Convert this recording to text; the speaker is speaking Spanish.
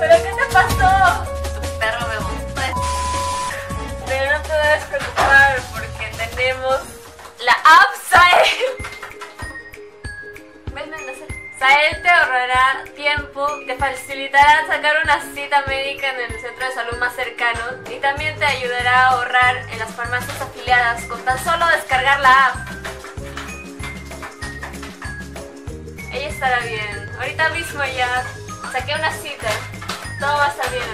¿Pero qué te pasó? Tu perro me gustó. Pero no te debes preocupar porque tenemos la app Sael. Ven, ven. Sael te ahorrará tiempo, te facilitará sacar una cita médica en el centro de salud más también te ayudará a ahorrar en las farmacias afiliadas con tan solo descargar la app. Ella estará bien. Ahorita mismo ya saqué una cita. Todo va a estar bien.